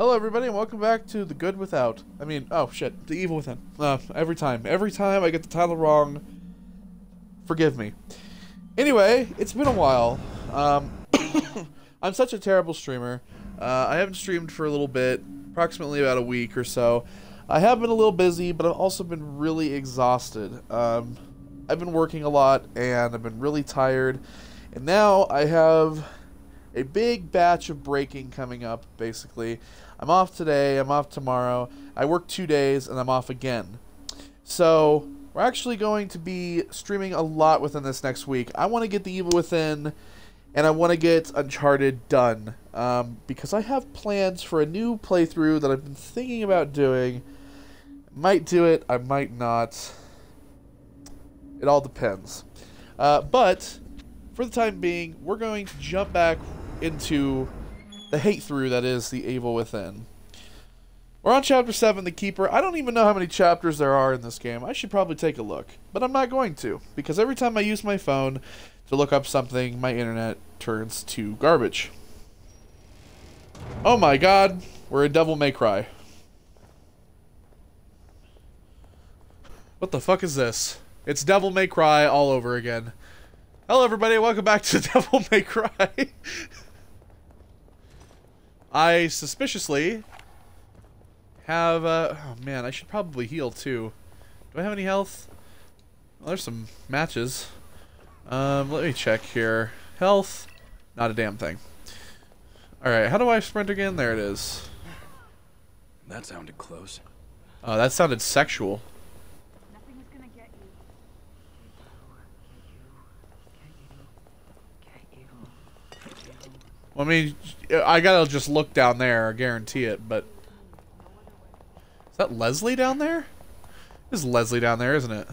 Hello, everybody, and welcome back to The Good Without. I mean, oh shit, The Evil Within. Uh, every time. Every time I get the title wrong, forgive me. Anyway, it's been a while. Um, I'm such a terrible streamer. Uh, I haven't streamed for a little bit, approximately about a week or so. I have been a little busy, but I've also been really exhausted. Um, I've been working a lot, and I've been really tired. And now I have a big batch of breaking coming up, basically. I'm off today, I'm off tomorrow. I work two days, and I'm off again. So, we're actually going to be streaming a lot within this next week. I want to get The Evil Within, and I want to get Uncharted done. Um, because I have plans for a new playthrough that I've been thinking about doing. Might do it, I might not. It all depends. Uh, but, for the time being, we're going to jump back into the hate through that is the evil within. We're on chapter 7, The Keeper. I don't even know how many chapters there are in this game. I should probably take a look. But I'm not going to, because every time I use my phone to look up something, my internet turns to garbage. Oh my god, we're in Devil May Cry. What the fuck is this? It's Devil May Cry all over again. Hello everybody, welcome back to Devil May Cry. I suspiciously have, uh, oh man, I should probably heal too. Do I have any health? Well, there's some matches. Um, let me check here. Health, not a damn thing. Alright, how do I sprint again? There it is. That sounded close. Oh, that sounded sexual. Nothing is gonna get you. Well, I mean, I gotta just look down there, I guarantee it, but... Is that Leslie down there? This is Leslie down there, isn't it?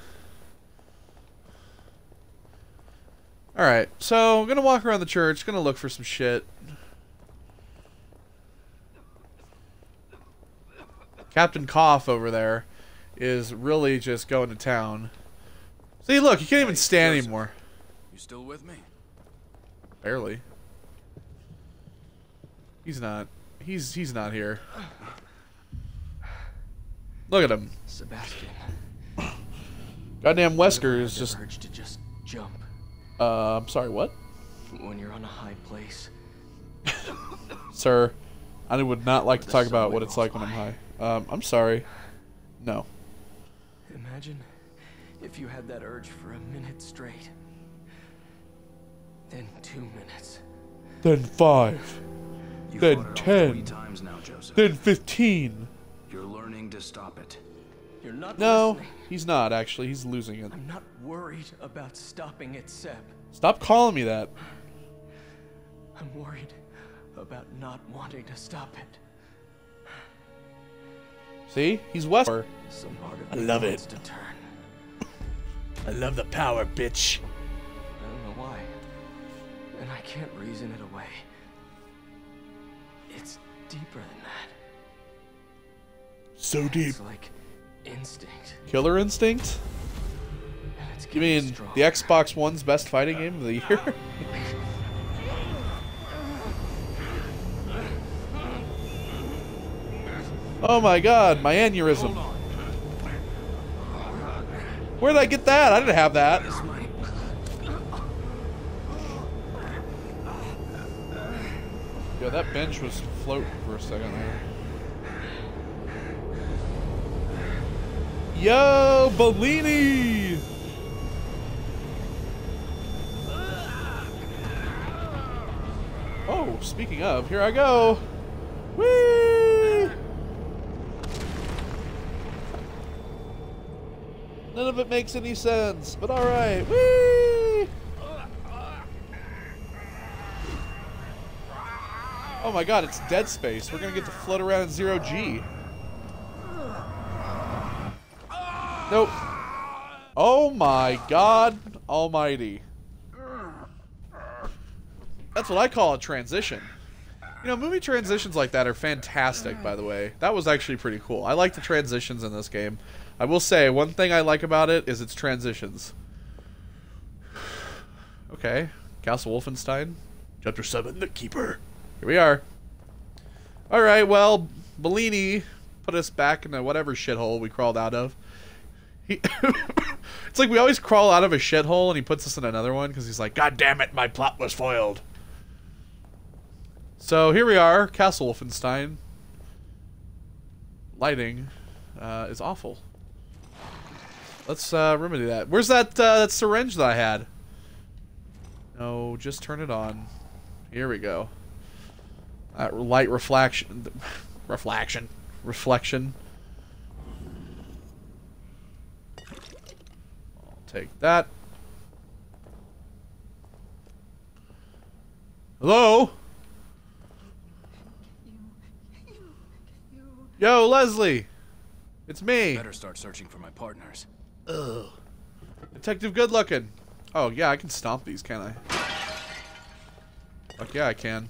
Alright, so, I'm gonna walk around the church, gonna look for some shit. Captain Cough over there is really just going to town. See, look, you can't even stand anymore. You still with me? Barely. He's not. He's he's not here. Look at him. Sebastian. Goddamn Wesker is just. urge to just jump Uh, I'm sorry. What, when you're on a high place. sir? I would not like to talk about what it's like when I'm high. Um, I'm sorry. No. Imagine if you had that urge for a minute straight. Then two minutes. Then five. You've Then fought it off 10. times now, Joseph. Then fifteen. You're learning to stop it. You're not No, listening. he's not actually. He's losing it. I'm not worried about stopping it, Seb. Stop calling me that. I'm worried about not wanting to stop it. See, he's Wesker. Some part of I love it. to turn. I love the power, bitch. I don't know why. And I can't reason it away. It's deeper than that. So deep. It's like instinct. Killer instinct. And it's You mean stronger. the Xbox One's best fighting game of the year? oh my god, my aneurysm. Where did I get that? I didn't have that. Yo, that bench was floating for a second there. Yo, Bellini! Oh, speaking of, here I go. Whee! None of it makes any sense, but alright. Whee! Oh my god, it's Dead Space. We're gonna get to float around in zero G. Nope. Oh my god almighty. That's what I call a transition. You know, movie transitions like that are fantastic, by the way. That was actually pretty cool. I like the transitions in this game. I will say, one thing I like about it is its transitions. Okay. Castle Wolfenstein. Chapter 7, The Keeper. Here we are. All right, well, Bellini put us back in the whatever shithole we crawled out of. He it's like we always crawl out of a shithole and he puts us in another one because he's like, God damn it, my plot was foiled. So here we are, Castle Wolfenstein. Lighting uh, is awful. Let's uh, remedy that. Where's that uh, that syringe that I had? No, just turn it on. Here we go. That light reflection, reflection, reflection. I'll take that. Hello? Yo, Leslie! It's me! Better start searching for my partners. Detective Good Looking. Oh, yeah, I can stomp these, can I? Fuck yeah, I can.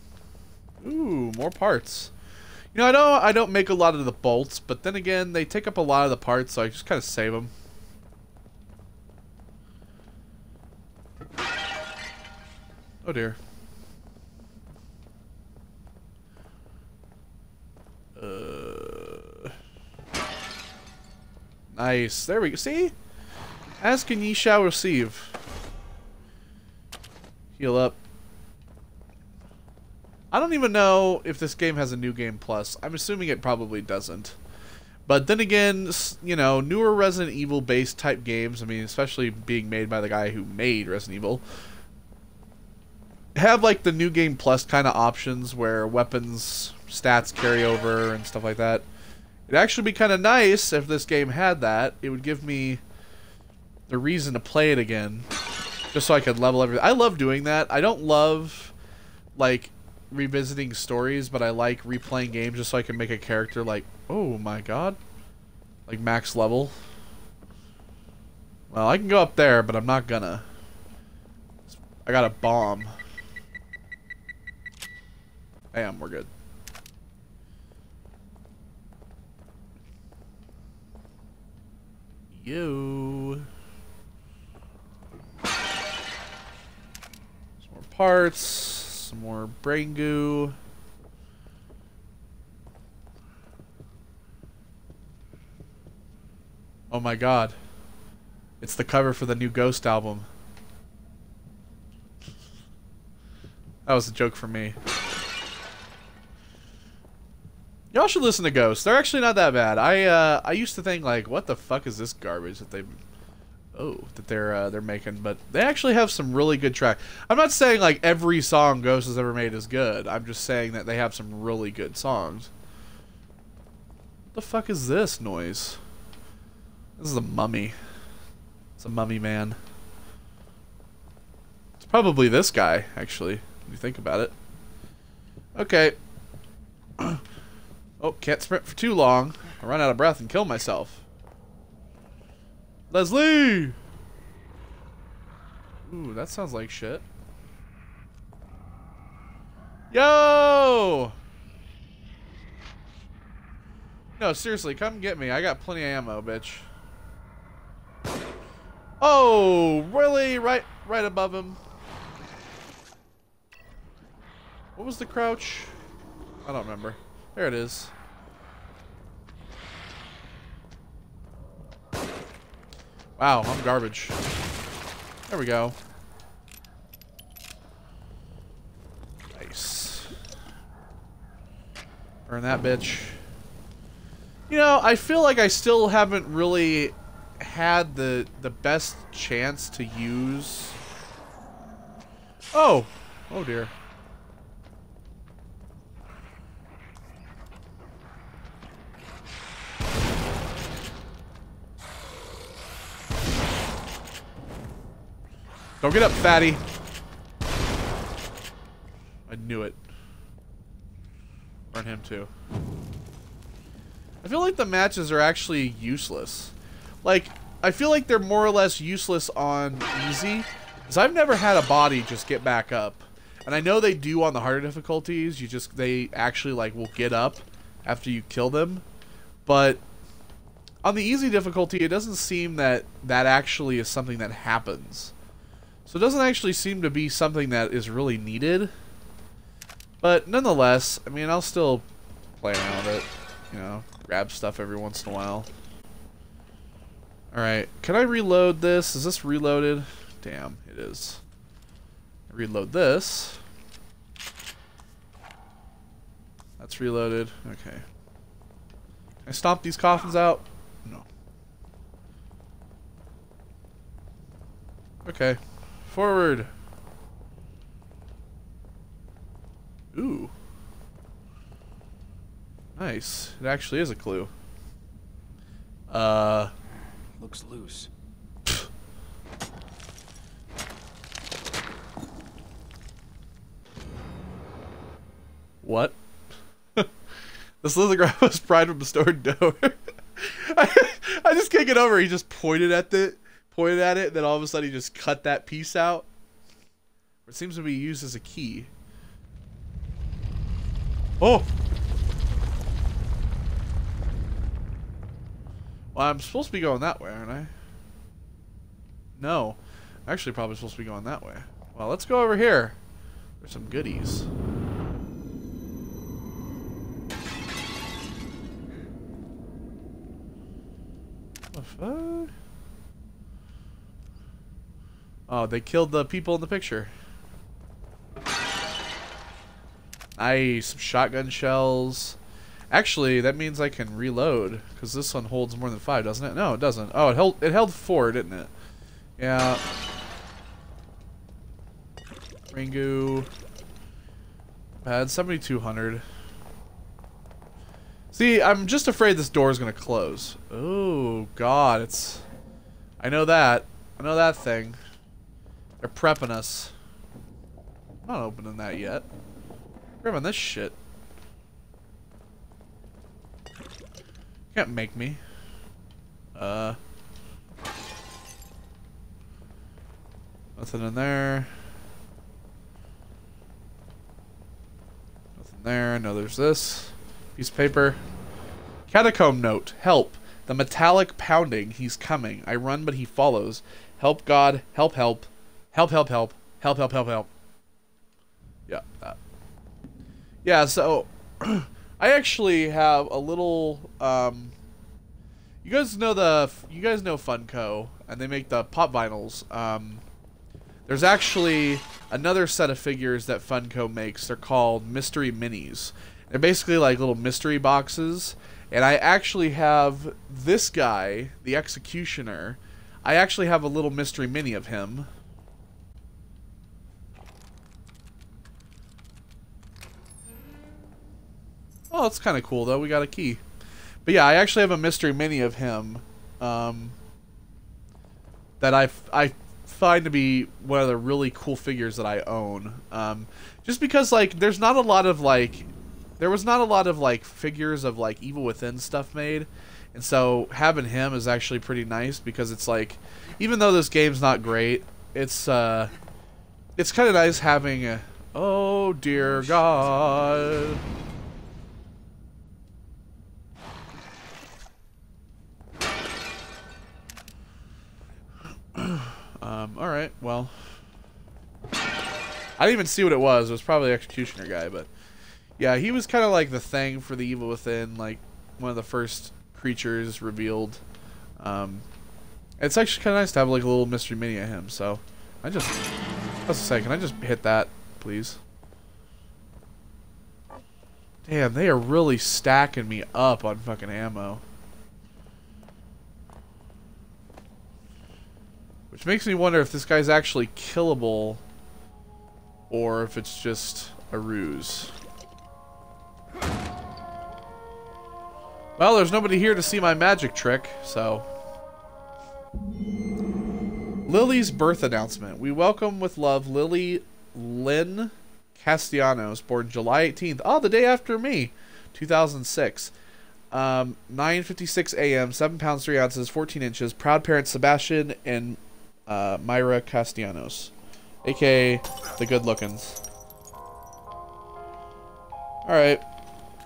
Ooh, more parts. You know, I don't, I don't make a lot of the bolts, but then again, they take up a lot of the parts, so I just kind of save them. Oh dear. Uh, nice. There we go. See? Ask and ye shall receive. Heal up. I don't even know if this game has a new game plus. I'm assuming it probably doesn't. But then again, you know, newer Resident Evil based type games, I mean, especially being made by the guy who made Resident Evil, have like the new game plus kind of options where weapons stats carry over and stuff like that. It'd actually be kind of nice if this game had that. It would give me the reason to play it again, just so I could level everything. I love doing that. I don't love like revisiting stories, but I like replaying games just so I can make a character like, oh my god, like max level. Well, I can go up there, but I'm not gonna. I got a bomb. Bam, we're good. You. Some more parts, some more brain goo. Oh my god. It's the cover for the new Ghost album. That was a joke for me. Y'all should listen to Ghost. They're actually not that bad. I uh, I used to think like, what the fuck is this garbage that they, oh, that they're uh, they're making, but they actually have some really good track. I'm not saying like every song Ghost has ever made is good. I'm just saying that they have some really good songs. What the fuck is this noise? This is a mummy. It's a mummy man. It's probably this guy, actually, when you think about it. Okay. Oh, can't sprint for too long. I run out of breath and kill myself. Leslie! Ooh, that sounds like shit. Yo! No, seriously, come get me. I got plenty of ammo, bitch. Oh, really? Right right above him. What was the crouch? I don't remember. There it is. Wow, I'm garbage. There we go. Nice. Burn that bitch. You know, I feel like I still haven't really had the the best chance to use. Oh, oh dear. Don't get up, fatty. I knew it. Burn him too. I feel like the matches are actually useless. Like, I feel like they're more or less useless on easy. Because I've never had a body just get back up. And I know they do on the harder difficulties. You just, they actually, like, will get up after you kill them. But on the easy difficulty, it doesn't seem that that actually is something that happens. So it doesn't actually seem to be something that is really needed. But nonetheless, I mean, I'll still play around with it. You know, grab stuff every once in a while. Alright, can I reload this? Is this reloaded? Damn, it is. Reload this. That's reloaded. Okay. Can I stomp these coffins out? No. Okay. Forward. Ooh. Nice. It actually is a clue. Uh, Looks loose. what? this lithograph was pried from the stored door. I, I just can't get over. He just pointed at the pointed at it, then all of a sudden he just cut that piece out. It seems to be used as a key. Oh. Well, I'm supposed to be going that way, aren't I? No. I'm actually probably supposed to be going that way. Well, let's go over here. There's some goodies. The fuck? Oh, they killed the people in the picture. Nice. Some shotgun shells. Actually, that means I can reload because this one holds more than five, doesn't it? No, it doesn't. Oh, it held it held four, didn't it? Yeah. Ringu. Pad 7200. See, I'm just afraid this door is going to close. Oh, God. It's... I know that. I know that thing. They're prepping us. Not opening that yet. Grabbing this shit. Can't make me. Uh... Nothing in there. Nothing there. No, there's this. Piece of paper. Catacomb note. Help. The metallic pounding. He's coming. I run, but he follows. Help God. Help, help. Help, help, help. Help, help, help, help. Yeah, that. Yeah, so... I actually have a little... Um, you guys know the... You guys know Funko. And they make the pop vinyls. Um... There's actually another set of figures that Funko makes. They're called Mystery Minis. They're basically like little mystery boxes. And I actually have this guy, the Executioner. I actually have a little mystery mini of him. Oh, that's kind of cool, though. We got a key. But yeah, I actually have a mystery mini of him. Um, that I, I find to be one of the really cool figures that I own. Um, just because like there's not a lot of like there was not a lot of like figures of like Evil Within stuff made, and so having him is actually pretty nice because it's like even though this game's not great, it's uh it's kind of nice having a oh dear God. Um, alright, well. I didn't even see what it was. It was probably the Executioner guy, but... Yeah, he was kind of like the thing for the Evil Within, like, one of the first creatures revealed. Um, it's actually kind of nice to have, like, a little mystery mini of him, so... I just... Let's say, can I just hit that, please? Damn, they are really stacking me up on fucking ammo. Makes me wonder if this guy's actually killable or if it's just a ruse. Well, there's nobody here to see my magic trick, so... Lily's birth announcement. We welcome with love Lily Lynn Castellanos, born July 18th. Oh, the day after me, 2006. Um, 9.56 a.m., 7 pounds, 3 ounces, 14 inches. Proud parents Sebastian and uh, Myra Castellanos, aka the Good Lookins. Alright.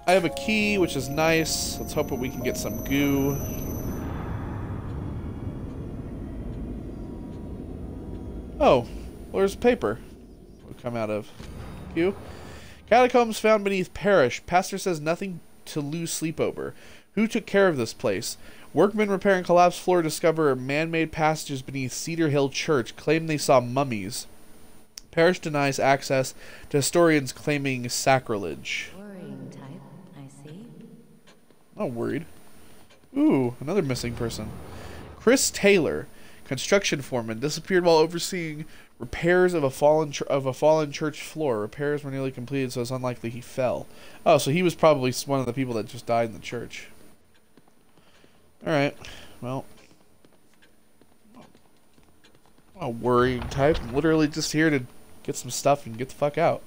I have a key, which is nice. Let's hope that we can get some goo. Oh, well, there's paper. Will come out of. Q. Catacombs found beneath parish. Pastor says nothing to lose sleep over. Who took care of this place? Workmen repairing collapsed floor discover man-made passages beneath Cedar Hill Church. Claim they saw mummies. Parish denies access to historians claiming sacrilege. Worrying type, I see. Not worried. Ooh, another missing person. Chris Taylor, construction foreman, disappeared while overseeing repairs of a fallen of a fallen church floor. Repairs were nearly completed, so it's unlikely he fell. Oh, so he was probably one of the people that just died in the church. All right. Well, a worrying type. I'm literally just here to get some stuff and get the fuck out.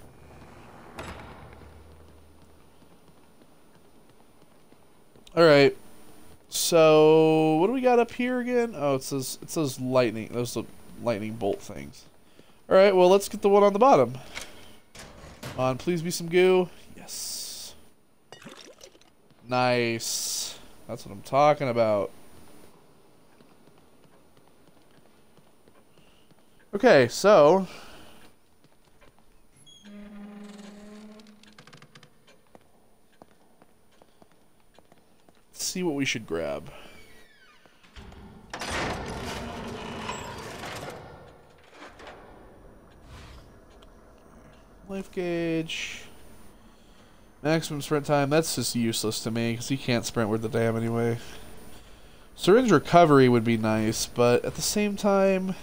All right. So what do we got up here again? Oh, it says it says lightning. Those lightning bolt things. All right. Well, let's get the one on the bottom. Come on, please be some goo. Yes. Nice. That's what I'm talking about. Okay, so let's see what we should grab. Life gauge. Maximum sprint time. That's just useless to me because he can't sprint worth the damn anyway. Syringe recovery would be nice, but at the same time.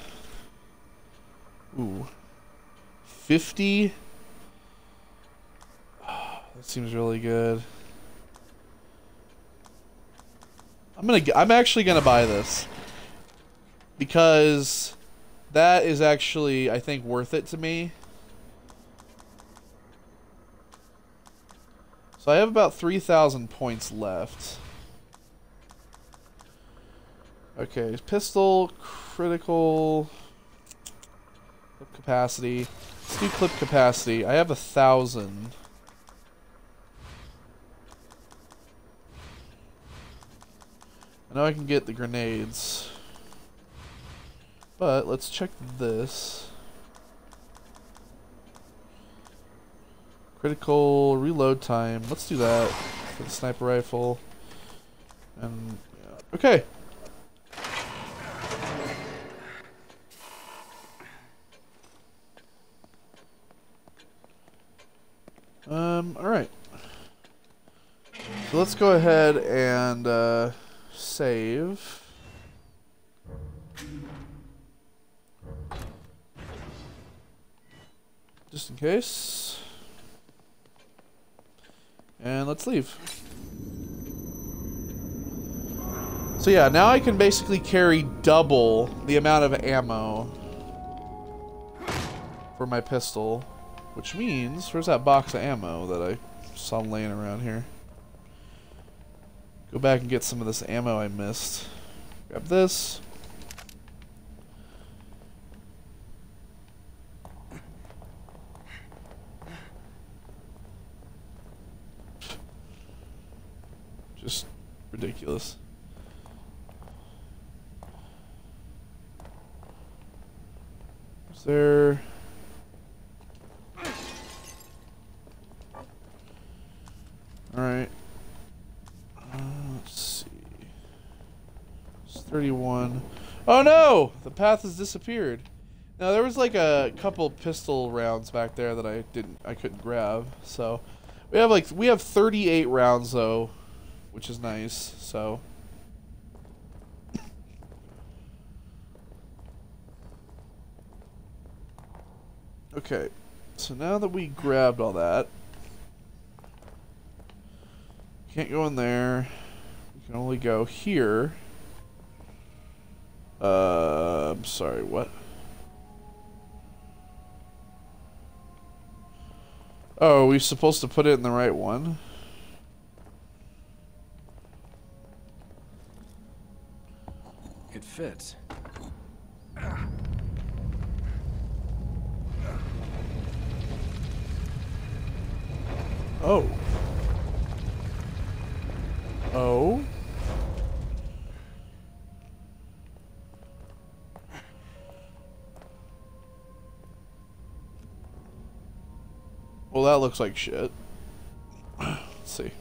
Ooh. 50? that seems really good. I'm gonna. I'm actually gonna buy this because that is actually, I think, worth it to me. So I have about 3,000 points left. Okay, pistol, critical, clip capacity. Let's do clip capacity. I have a thousand. I know I can get the grenades. But let's check this. Critical reload time. Let's do that for the sniper rifle. And yeah. okay. Um. All right. So let's go ahead and uh, save. Just in case. And let's leave. So yeah, now I can basically carry double the amount of ammo for my pistol. Which means, where's that box of ammo that I saw laying around here? Go back and get some of this ammo I missed. Grab this. Just ridiculous. Is there... Alright. Uh, let's see. It's 31. Oh no! The path has disappeared. Now there was like a couple pistol rounds back there that I didn't I couldn't grab. So we have like we have 38 rounds though, which is nice. So Okay. So now that we grabbed all that, can't go in there. We can only go here. Uh, I'm sorry, what? Oh, are we supposed to put it in the right one? Oh. Oh? Well, that looks like shit. Let's see.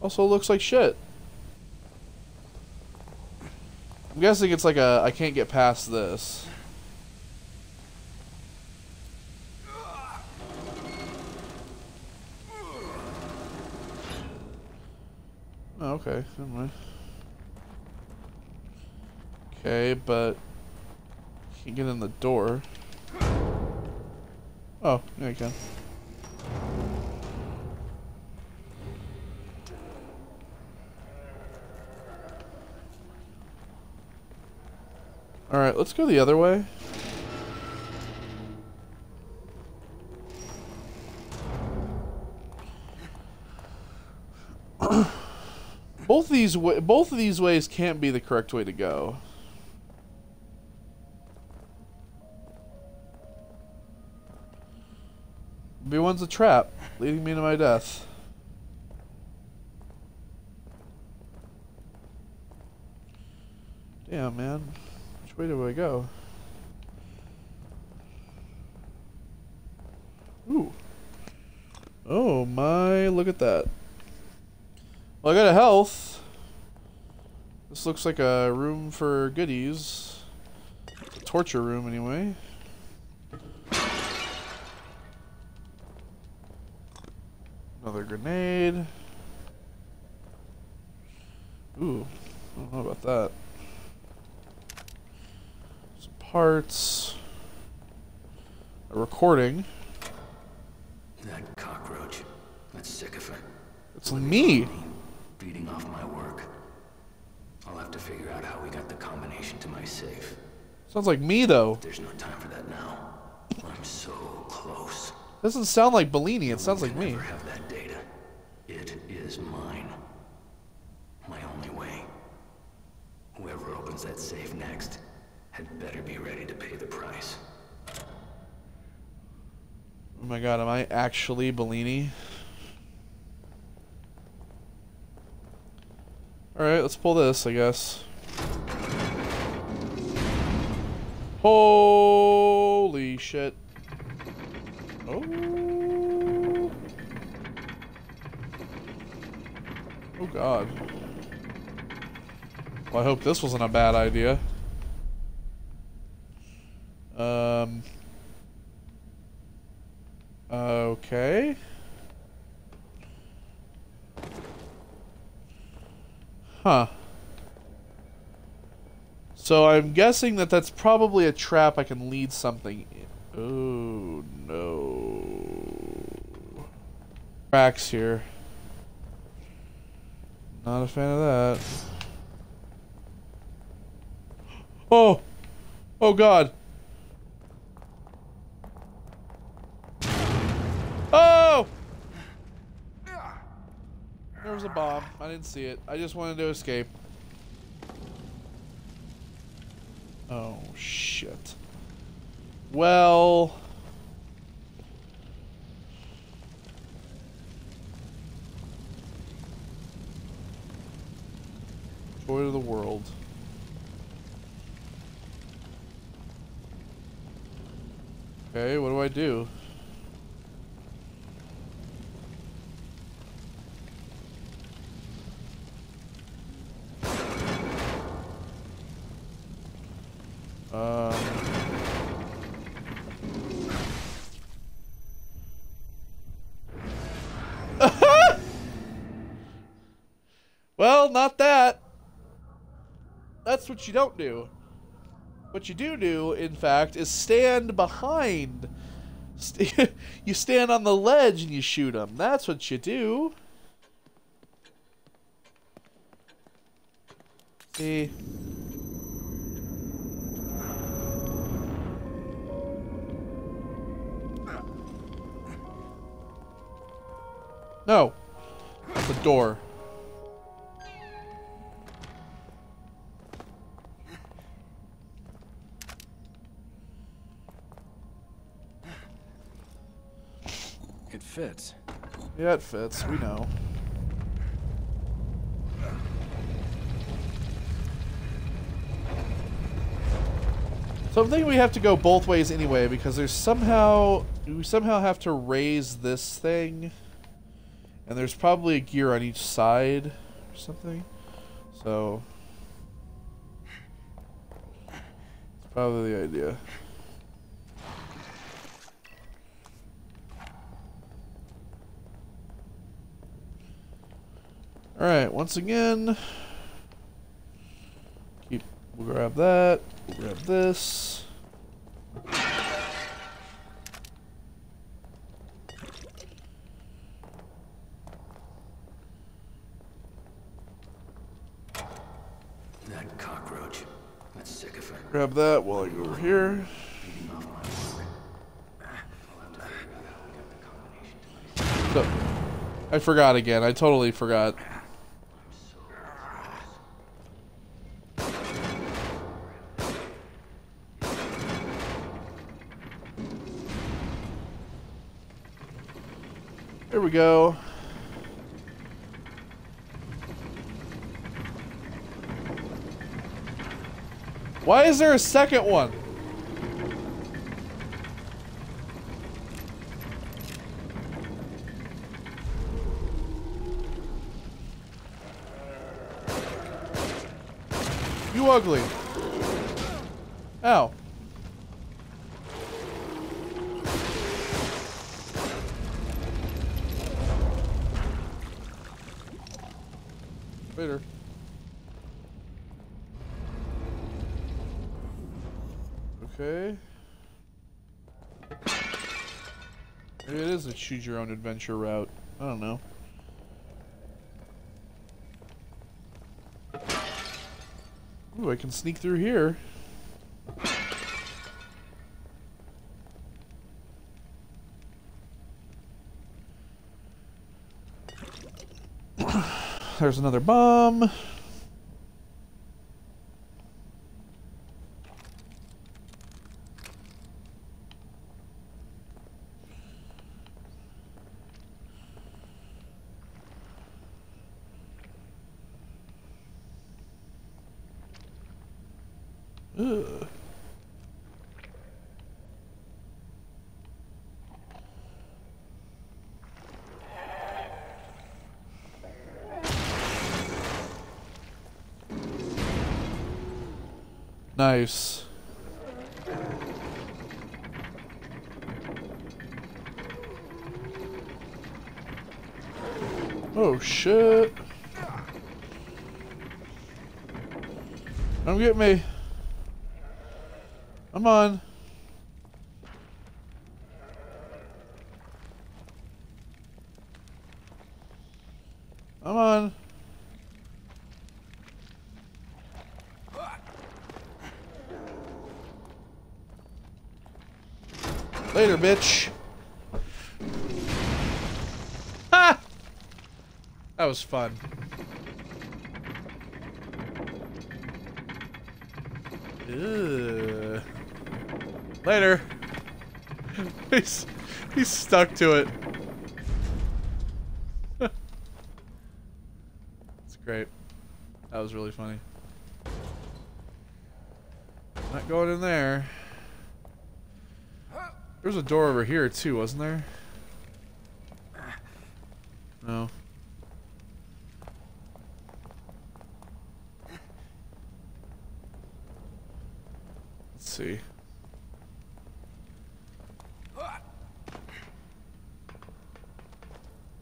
Also looks like shit. I'm guessing it's like a I can't get past this. Oh, okay, never mind. Okay, but can't get in the door. Oh, yeah, you can. Alright, let's go the other way. both these both of these ways can't be the correct way to go. B one's a trap, leading me to my death. Damn, man. Which way do I go? Ooh. Oh my, look at that. Well, I got a health. This looks like a room for goodies. A torture room, anyway. Another grenade. Ooh, I don't know about that. Parts. A recording. That cockroach. That sycophant. It's me. Beating off my work. I'll have to figure out how we got the combination to my safe. Sounds like me though. There's no time for that now. I'm so close. Doesn't sound like Bellini. It sounds like me. have that data. It is mine. My only way. Whoever opens that safe next had better be ready to pay the price. Oh my god, am I actually Bellini? Alright, let's pull this, I guess. Holy shit. Oh. Oh god. Well, I hope this wasn't a bad idea. Um. Okay. Huh. So I'm guessing that that's probably a trap I can lead something in. Oh, no. Cracks here. Not a fan of that. Oh! Oh god! Oh! There was a bomb. I didn't see it. I just wanted to escape. Oh, shit. Well... Joy to the world. Okay, what do I do? Um, well, not that. What you don't do. What you do do, in fact, is stand behind. St- you stand on the ledge and you shoot them. That's what you do. See? No. The door. It fits. Yeah, it fits. We know. So I'm thinking we have to go both ways anyway because there's somehow we somehow have to raise this thing And there's probably a gear on each side or something. So it's probably the idea. Alright, once again, keep, we'll grab that, we'll grab this. That cockroach. That sycophant. Grab that while I go over here. Feeding off my work. I'll have to figure out how to get the combination to my So, I forgot again. I totally forgot. We go. Why is there a second one? You ugly. Ow. Choose your own adventure route. I don't know. Ooh, I can sneak through here. There's another bomb. Ugh. Nice. Oh shit. Don't get me. Come on. Come on. Later, bitch. Ha! That was fun. Later. he's he's stuck to it. It's great. That was really funny. Not going in there. There's a door over here too, wasn't there? No. Let's see.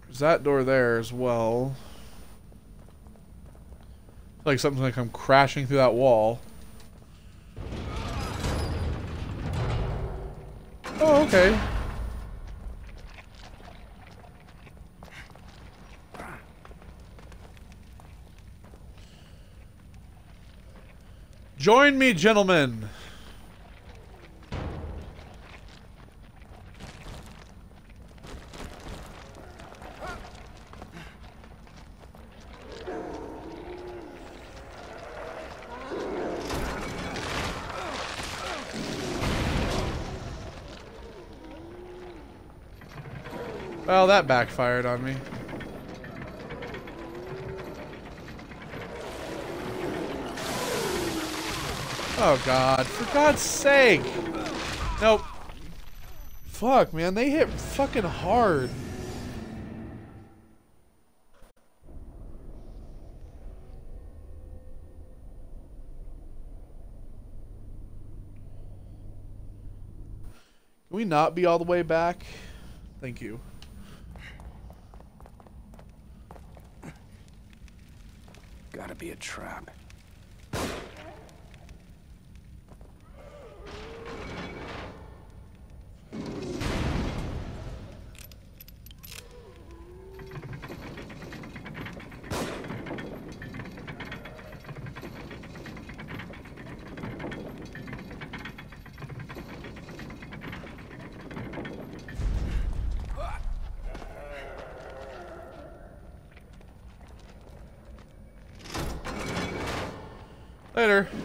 There's that door there as well. Like something like I'm crashing through that wall. Oh, okay. Join me, gentlemen. hell that backfired on me. Oh god, for god's sake! Nope. Fuck, man, they hit fucking hard. Can we not be all the way back? Thank you. Be a trap. Later.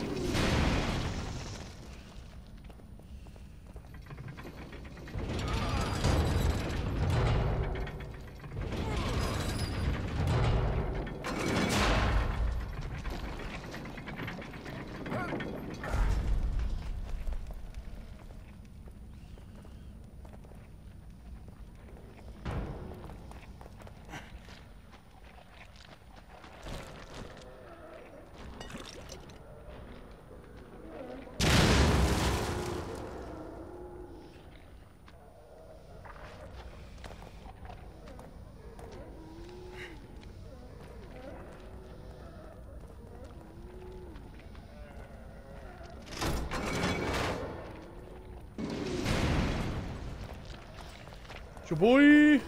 Your boy.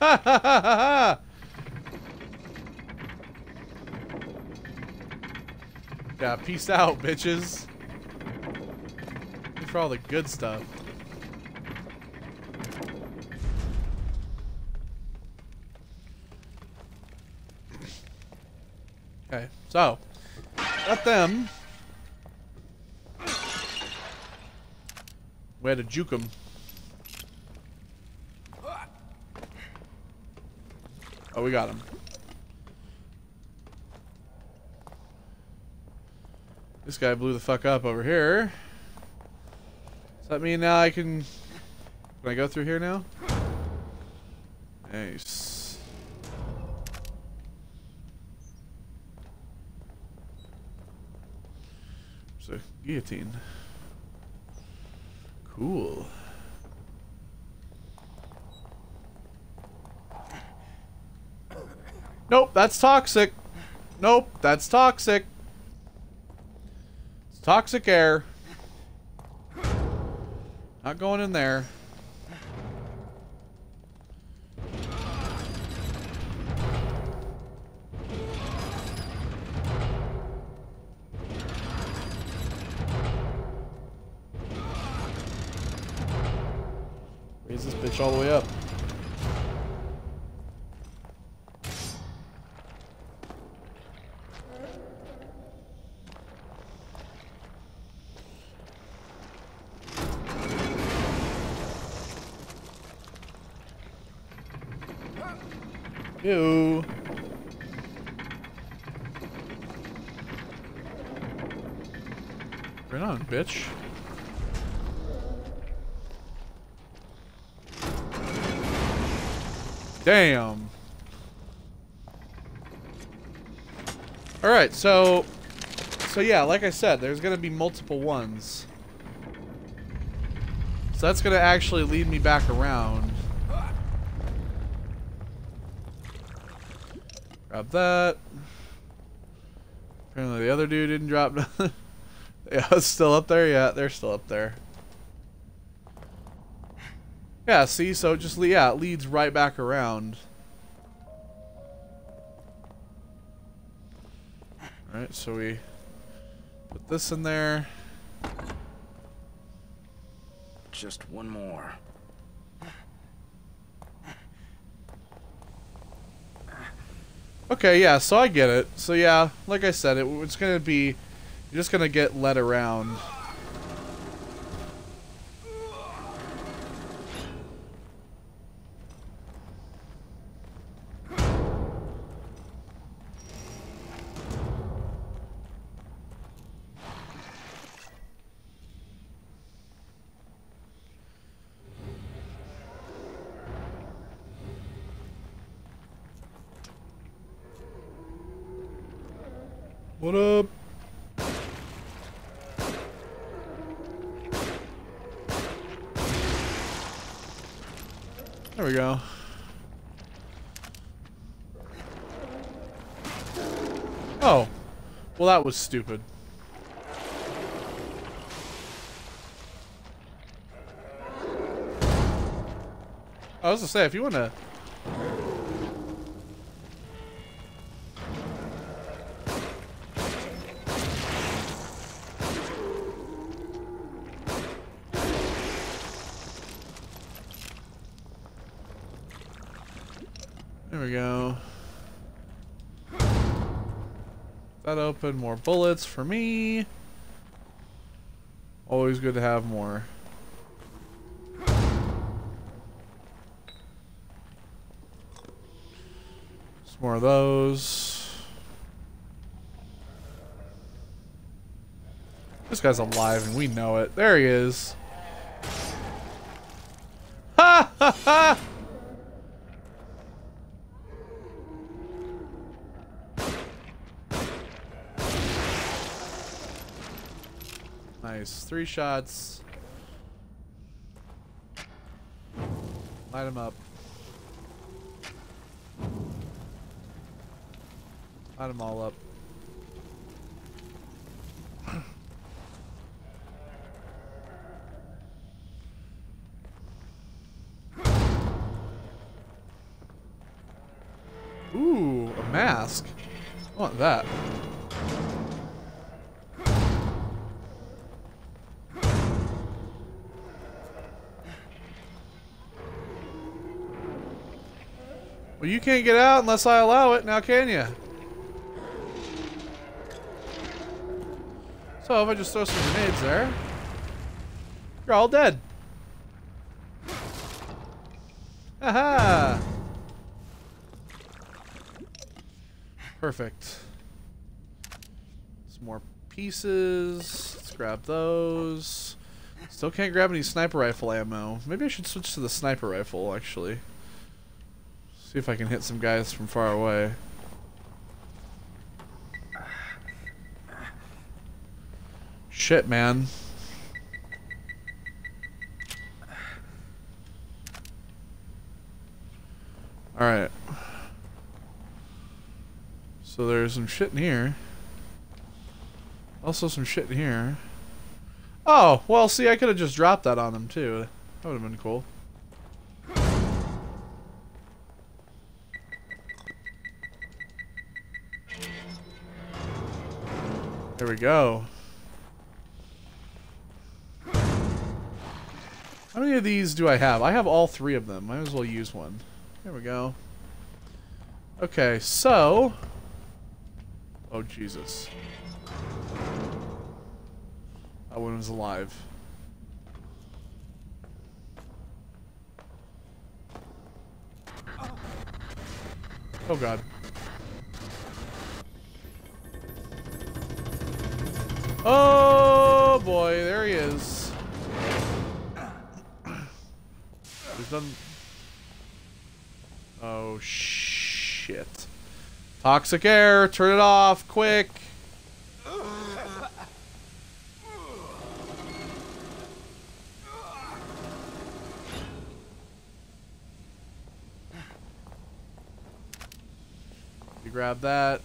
Ha ha ha ha ha! Yeah, peace out, bitches. For all the good stuff. Okay, so got them. We had to juke them. Oh, we got him. This guy blew the fuck up over here. Does that mean now I can... Can I go through here now? Nice. There's a guillotine. Cool. Nope, that's toxic. Nope, that's toxic. It's toxic air. Not going in there. Raise this bitch all the way up. Ew. Right on, bitch. Damn. Alright, so... So yeah, like I said, there's gonna be multiple ones. So that's gonna actually lead me back around. Grab that. Apparently the other dude didn't drop. yeah, it's still up there? Yeah, they're still up there. Yeah, see, so it just, yeah, it leads right back around. Alright, so we put this in there. Just one more. Okay, yeah, so I get it. So yeah, like I said, it, it's gonna be, you're just gonna get led around. What up? Go. Oh. Well, that was stupid. I was gonna say, if you wanna... Open more bullets for me. Always good to have more. Some more of those. This guy's alive and we know it. There he is. Ha ha ha! Nice. Three shots. Light him up. Light them all up. Ooh, a mask. I want that. Can't get out unless I allow it, now can you? So if I just throw some grenades there, you're all dead. Aha! Perfect. Some more pieces. Let's grab those. Still can't grab any sniper rifle ammo. Maybe I should switch to the sniper rifle, actually. See if I can hit some guys from far away. Shit, man. Alright. So there's some shit in here. Also some shit in here. Oh, well, see, I could have just dropped that on them, too. That would have been cool. We go. How many of these do I have? I have all three of them. Might as well use one. There we go. Okay, so... Oh, Jesus. That one was alive. Oh, God. Oh boy, there he is. He's done. Oh shit. Toxic air, turn it off, quick. You grab that.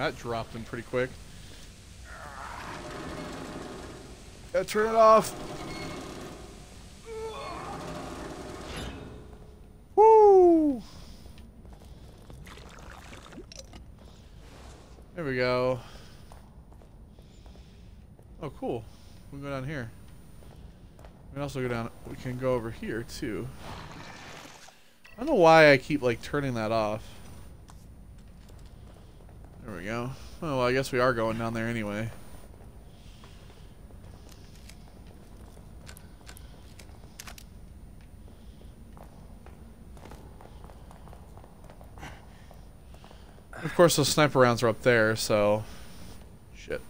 That dropped him pretty quick. Gotta turn it off. Woo! There we go. Oh, cool. We can go down here. We can also go down. We can go over here too. I don't know why I keep like turning that off. well, I guess we are going down there anyway. Of course, those sniper rounds are up there, so... Shit.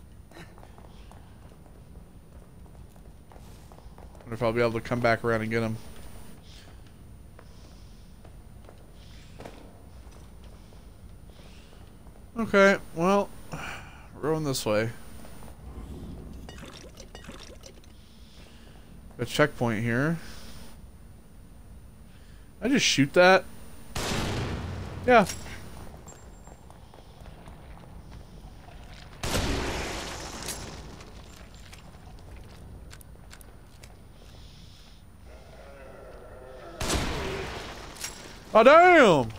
wonder if I'll be able to come back around and get them. Okay this way. A checkpoint here. I just shoot that? Yeah. Oh damn!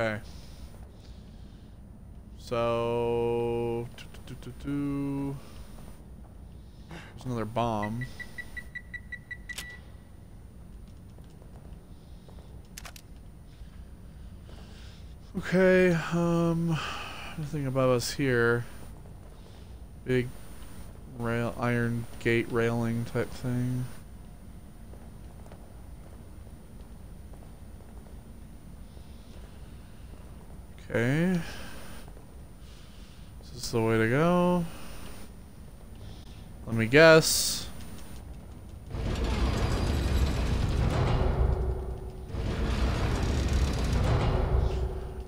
Okay. So, do, do, do, do. there's another bomb. Okay, um, here. Big rail, iron gate railing type thing. Okay. This is the way to go? Let me guess.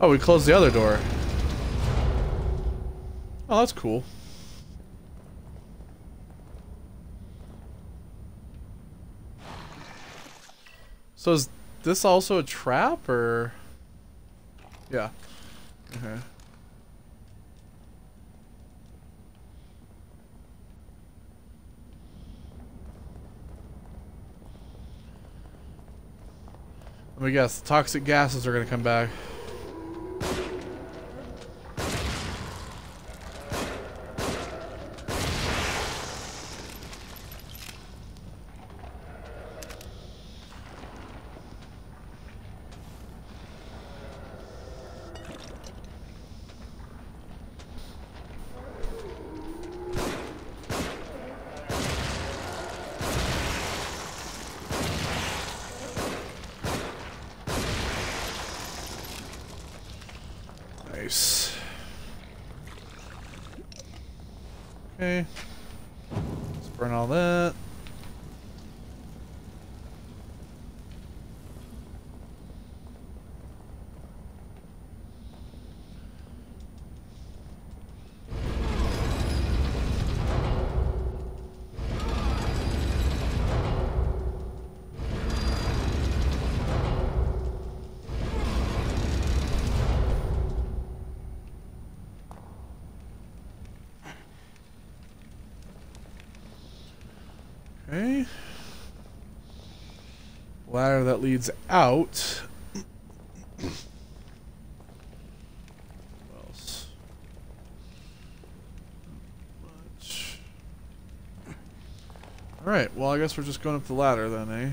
Oh, we closed the other door. Oh, that's cool. So is this also a trap, or? Yeah. Okay. Let me guess. Toxic gases are gonna come back. Ladder that leads out. Alright, well I guess we're just going up the ladder then, eh?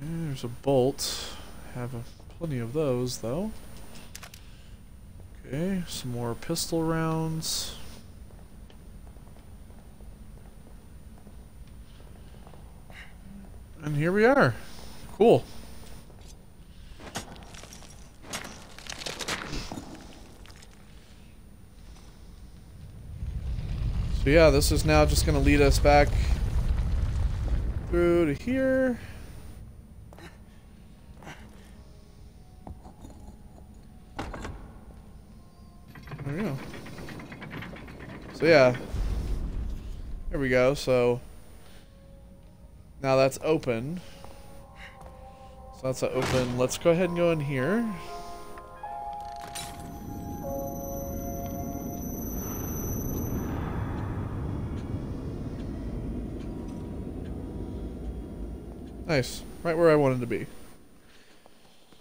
Yeah, There's a bolt. Have plenty of those though. Okay, some more pistol rounds. And here we are. Cool. So yeah, this is now just going to lead us back through to here. There we go. So yeah. There we go. So now that's open. So that's open. Let's go ahead and go in here. Nice. Right where I wanted to be.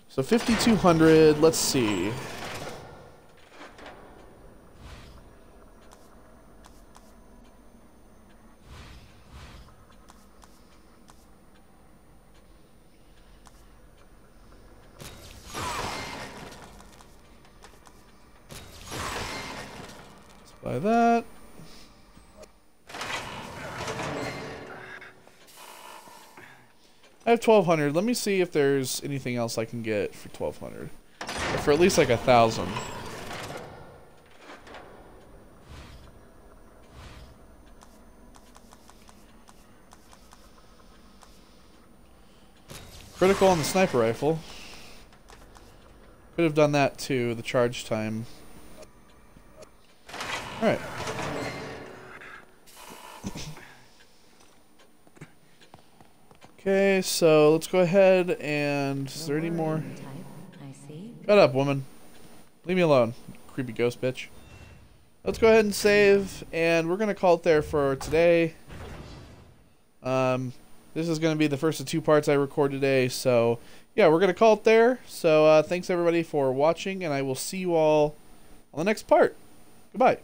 So 5200, let's see. Buy that. I have 1200. Let me see if there's anything else I can get for 1200. Or for at least like a thousand. Critical on the sniper rifle. Could have done that too, the charge time. Alright. Okay, so let's go ahead and is there any more? Type. I see. Shut up, woman. Leave me alone, creepy ghost bitch. Let's go ahead and save, and we're gonna call it there for today. Um, this is gonna be the first of two parts I record today, so yeah, we're gonna call it there. So uh, thanks everybody for watching, and I will see you all on the next part. Goodbye.